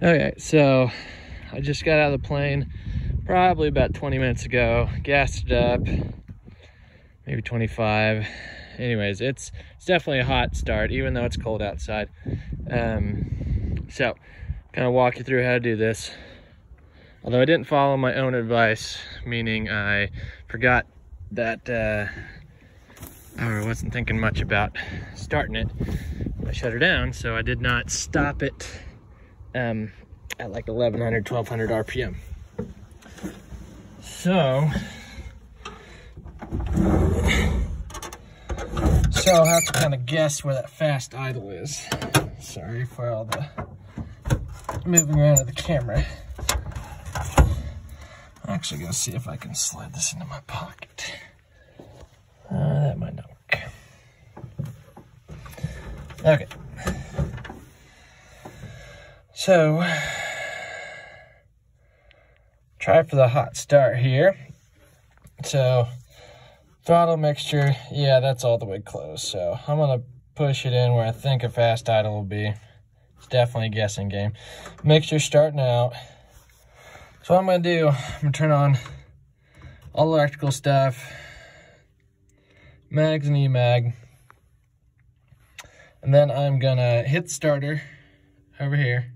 Okay, so I just got out of the plane probably about 20 minutes ago, gassed it up, maybe 25. Anyways, it's it's definitely a hot start, even though it's cold outside. Um, so, kind of walk you through how to do this. Although I didn't follow my own advice, meaning I forgot that uh, I wasn't thinking much about starting it. I shut her down, so I did not stop it um, at like 1100, 1200 RPM. So, so I'll have to kind of guess where that fast idle is. Sorry for all the moving around of the camera. I'm actually gonna see if I can slide this into my pocket. Uh, that might not work. Okay. So, try for the hot start here. So, throttle mixture, yeah, that's all the way closed. So, I'm gonna push it in where I think a fast idle will be. It's definitely a guessing game. Mixture starting out. So what I'm gonna do, I'm gonna turn on all electrical stuff, mags and E-mag, and then I'm gonna hit starter over here.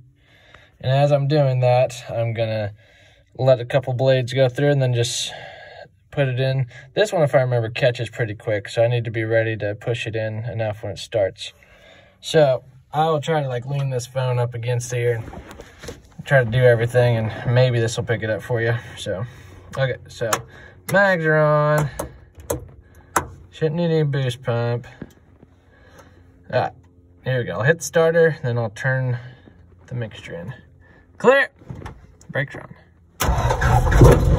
And as I'm doing that, I'm gonna let a couple blades go through and then just put it in. This one, if I remember, catches pretty quick, so I need to be ready to push it in enough when it starts. So I will try to like lean this phone up against here and try to do everything and maybe this will pick it up for you. So, okay, so mags are on. Shouldn't need any boost pump. Ah, here we go. I'll hit starter, then I'll turn the mixture in. Clear. Are on.